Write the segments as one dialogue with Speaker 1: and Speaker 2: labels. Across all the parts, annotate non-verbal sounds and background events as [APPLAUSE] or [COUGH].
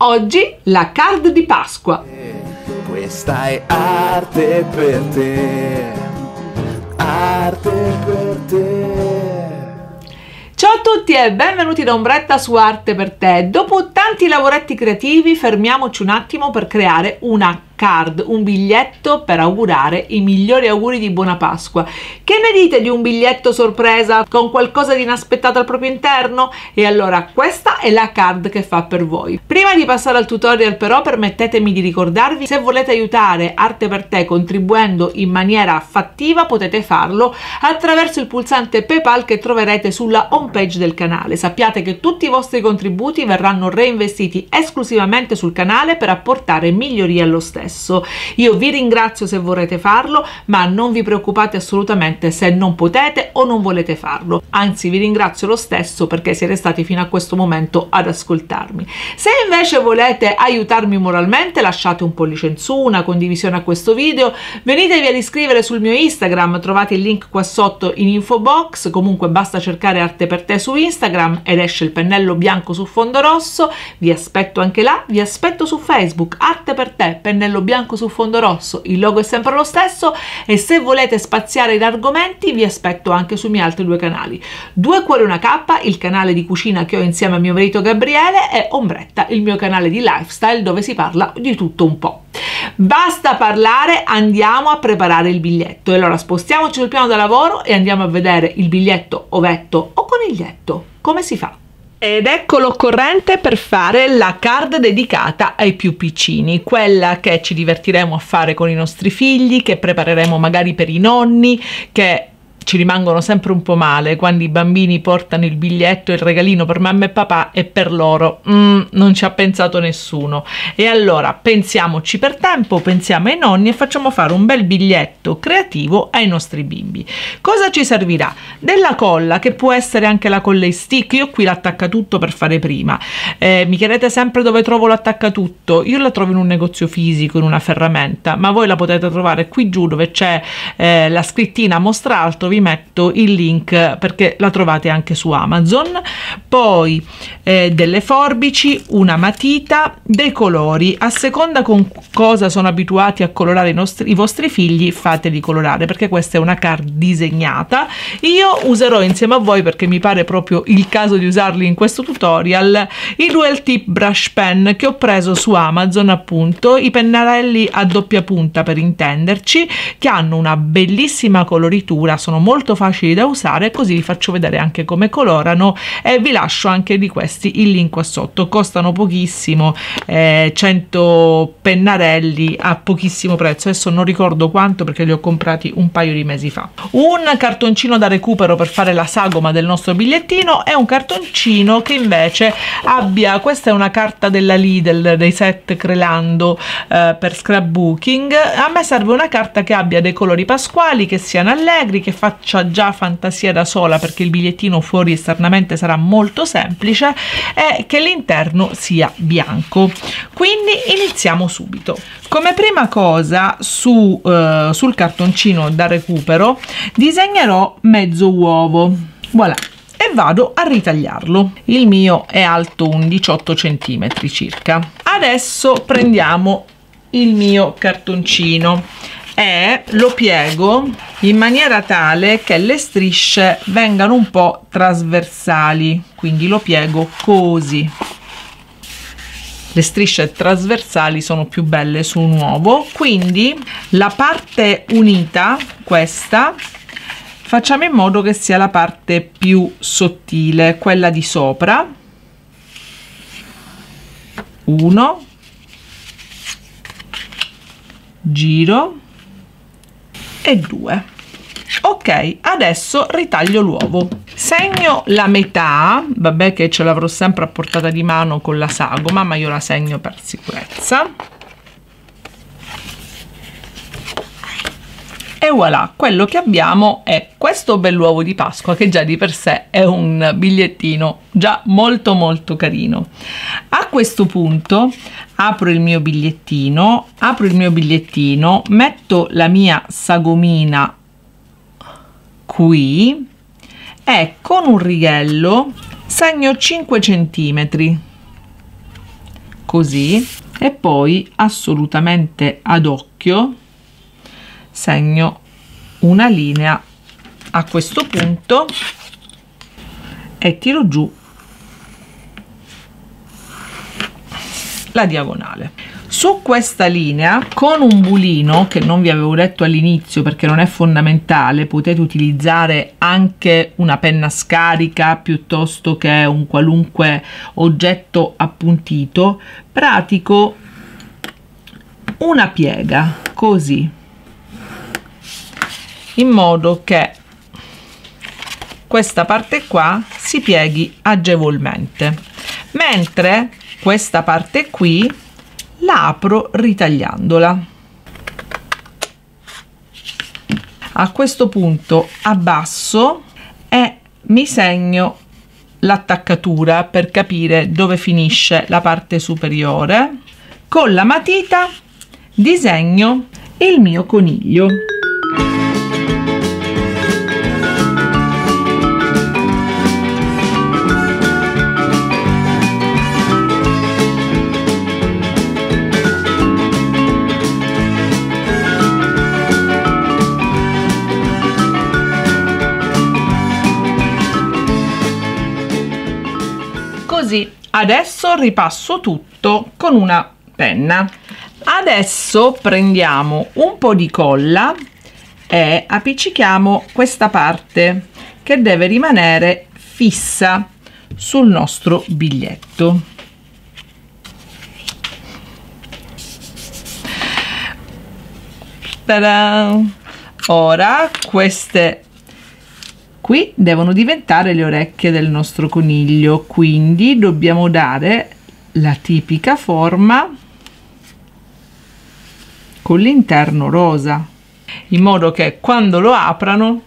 Speaker 1: Oggi la card di Pasqua.
Speaker 2: Questa è arte per te, arte per te.
Speaker 1: Ciao a tutti e benvenuti da Ombretta su Arte per te. Dopo tanti lavoretti creativi fermiamoci un attimo per creare una card, un biglietto per augurare i migliori auguri di buona Pasqua. Che ne dite di un biglietto sorpresa con qualcosa di inaspettato al proprio interno? E allora questa è la card che fa per voi. Prima di passare al tutorial però permettetemi di ricordarvi se volete aiutare Arte per te contribuendo in maniera fattiva potete farlo attraverso il pulsante PayPal che troverete sulla home page del canale. Sappiate che tutti i vostri contributi verranno reinvestiti esclusivamente sul canale per apportare migliorie allo stesso stesso. Io vi ringrazio se vorrete farlo, ma non vi preoccupate assolutamente se non potete o non volete farlo. Anzi, vi ringrazio lo stesso perché siete stati fino a questo momento ad ascoltarmi. Se invece volete aiutarmi moralmente, lasciate un pollice in su, una condivisione a questo video, venitevi ad iscrivere sul mio Instagram, trovate il link qua sotto in info box, comunque basta cercare arte per te su Instagram ed esce il pennello bianco su fondo rosso, vi aspetto anche là, vi aspetto su Facebook, arte per te, pennello giallo bianco su fondo rosso, il logo è sempre lo stesso e se volete spaziare in argomenti vi aspetto anche sui miei altri due canali. Due cuori una cappa, il canale di cucina che ho insieme a mio marito Gabriele e Ombretta, il mio canale di lifestyle dove si parla di tutto un po'. Basta parlare, andiamo a preparare il biglietto. E allora spostiamoci sul piano da lavoro e andiamo a vedere il biglietto ovetto o coniglietto. Come si fa? Ed ecco l'occorrente per fare la card dedicata ai più piccini, quella che ci divertiremo a fare con i nostri figli, che prepareremo magari per i nonni, che ci rimangono sempre un po' male quando i bambini portano il biglietto e il regalino per mamma e papà e per loro mm, non ci ha pensato nessuno. E allora pensiamoci per tempo, pensiamo ai nonni e facciamo fare un bel biglietto creativo ai nostri bimbi. Cosa ci servirà? Della colla, che può essere anche la colla e stick, io qui l'attaccatutto per fare prima. Eh, mi chiedete sempre dove trovo l'attaccatutto? Io la trovo in un negozio fisico, in una ferramenta, ma voi la potete trovare qui giù dove c'è eh, la scrittina mostra alto, vi metto il link perché la trovate anche su Amazon. Poi eh, delle forbici, una matita, dei colori. A seconda con cosa sono abituati a colorare i, nostri, i vostri figli, fateli colorare perché questa è una card disegnata. Io userò insieme a voi perché mi pare proprio il caso di usarli in questo tutorial i Dual Tip Brush Pen che ho preso su Amazon appunto, i pennarelli a doppia punta per intenderci, che hanno una bellissima coloritura, sono molto facili da usare così vi faccio vedere anche come colorano e vi lascio anche di questi il link qua sotto. Costano pochissimo eh, 100 pennarelli a pochissimo prezzo. Adesso non ricordo quanto perché li ho comprati un paio di mesi fa. Un cartoncino da recupero per fare la sagoma del nostro bigliettino e un cartoncino che invece abbia questa è una carta della Lidl dei set Crelando eh, per scrapbooking. A me serve una carta che abbia dei colori pasquali che siano allegri che faccia faccia già fantasia da sola perché il bigliettino fuori esternamente sarà molto semplice e che l'interno sia bianco. Quindi iniziamo subito. Come prima cosa su, uh, sul cartoncino da recupero disegnerò mezzo uovo. Voilà. E vado a ritagliarlo. Il mio è alto un 18 centimetri circa. Adesso prendiamo il mio cartoncino e lo piego in maniera tale che le strisce vengano un po' trasversali. Quindi lo piego così. Le strisce trasversali sono più belle su un uovo quindi la parte unita questa facciamo in modo che sia la parte più sottile quella di sopra. Uno. Giro e 2 ok adesso ritaglio l'uovo. Segno la metà vabbè che ce l'avrò sempre a portata di mano con la sagoma ma io la segno per sicurezza e voilà quello che abbiamo è questo bell'uovo di Pasqua che già di per sé è un bigliettino già molto molto carino. A questo punto apro il mio bigliettino apro il mio bigliettino metto la mia sagomina qui e con un righello segno 5 centimetri. Così. E poi assolutamente ad occhio segno una linea. A questo punto e tiro giù la diagonale. Su questa linea con un bulino che non vi avevo detto all'inizio perché non è fondamentale potete utilizzare anche una penna scarica piuttosto che un qualunque oggetto appuntito. Pratico una piega così in modo che questa parte qua si pieghi agevolmente. Mentre questa parte qui la apro ritagliandola. A questo punto abbasso e mi segno l'attaccatura per capire dove finisce la parte superiore. Con la matita disegno il mio coniglio adesso ripasso tutto con una penna. Adesso prendiamo un po di colla e appiccichiamo questa parte che deve rimanere fissa sul nostro biglietto. Ora queste qui devono diventare le orecchie del nostro coniglio quindi dobbiamo dare la tipica forma con l'interno rosa in modo che quando lo aprano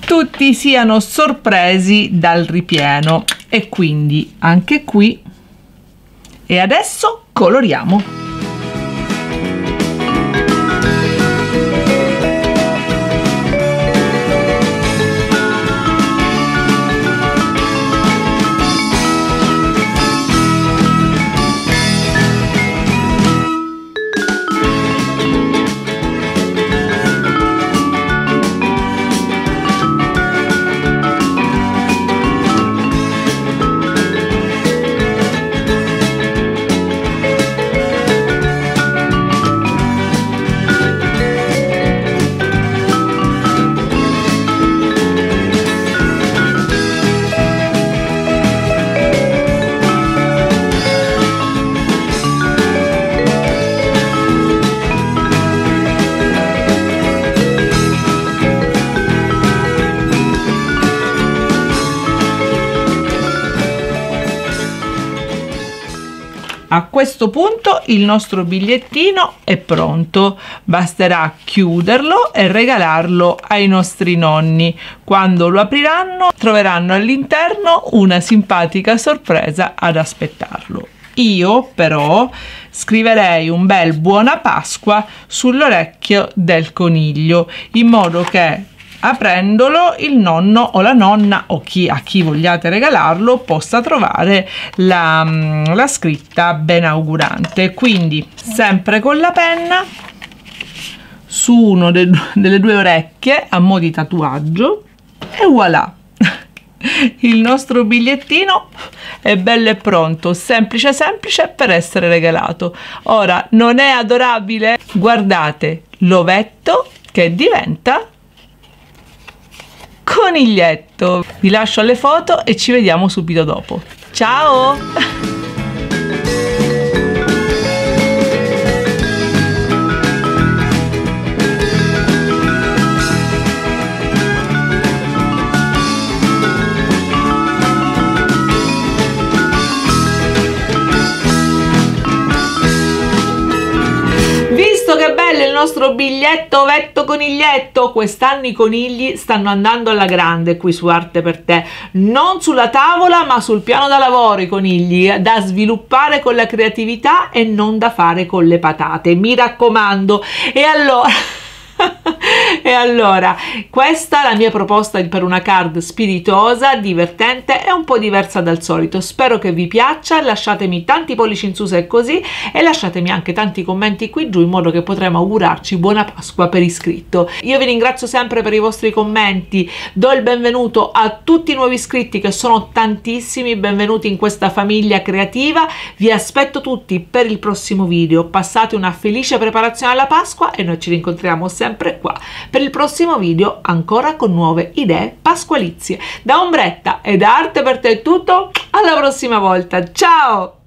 Speaker 1: tutti siano sorpresi dal ripieno. E quindi anche qui. E adesso coloriamo A questo punto il nostro bigliettino è pronto, basterà chiuderlo e regalarlo ai nostri nonni. Quando lo apriranno troveranno all'interno una simpatica sorpresa ad aspettarlo. Io però scriverei un bel buona Pasqua sull'orecchio del coniglio in modo che aprendolo il nonno o la nonna o chi, a chi vogliate regalarlo possa trovare la, mm, la scritta benaugurante quindi sempre con la penna su uno de, [LAUGHS] delle due orecchie a mo' di tatuaggio e voilà. [LAUGHS] Il nostro bigliettino è bello e pronto semplice semplice per essere regalato. Ora non è adorabile? Guardate l'ovetto che diventa coniglietto. Vi lascio alle foto e ci vediamo subito dopo. Ciao! Nostro biglietto vetto coniglietto. Quest'anno i conigli stanno andando alla grande qui su arte per te. Non sulla tavola ma sul piano da lavoro i conigli. Da sviluppare con la creatività e non da fare con le patate. Mi raccomando. E allora [LAUGHS] e allora questa è la mia proposta per una card spiritosa divertente e un po' diversa dal solito. Spero che vi piaccia lasciatemi tanti pollici in su se è così e lasciatemi anche tanti commenti qui giù in modo che potremo augurarci buona Pasqua per iscritto. Io vi ringrazio sempre per i vostri commenti do il benvenuto a tutti i nuovi iscritti che sono tantissimi benvenuti in questa famiglia creativa. Vi aspetto tutti per il prossimo video. Passate una felice preparazione alla Pasqua e noi ci rincontriamo sempre qua per il prossimo video ancora con nuove idee pasqualizie. Da Ombretta e da Arte per te è tutto. Alla prossima volta. Ciao